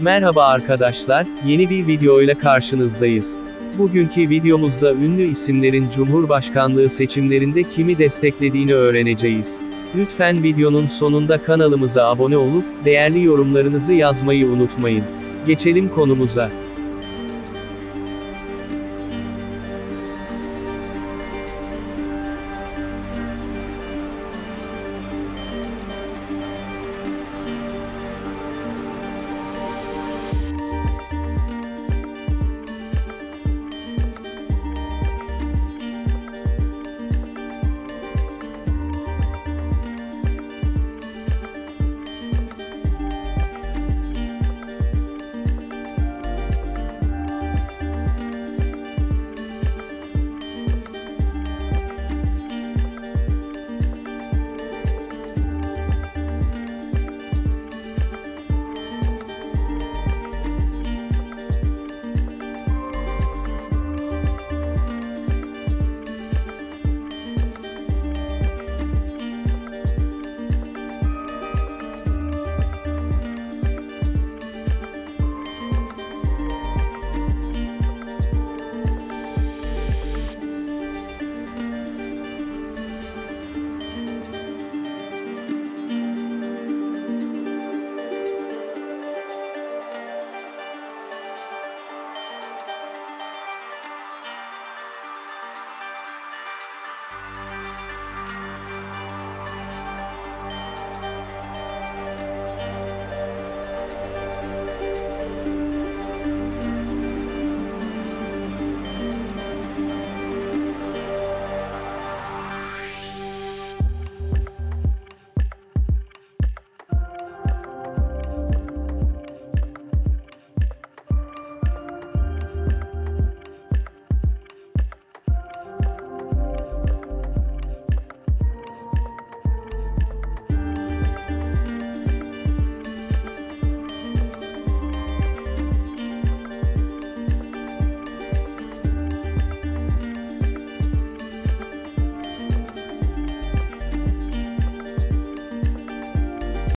Merhaba arkadaşlar, yeni bir video ile karşınızdayız. Bugünkü videomuzda ünlü isimlerin Cumhurbaşkanlığı seçimlerinde kimi desteklediğini öğreneceğiz. Lütfen videonun sonunda kanalımıza abone olup, değerli yorumlarınızı yazmayı unutmayın. Geçelim konumuza.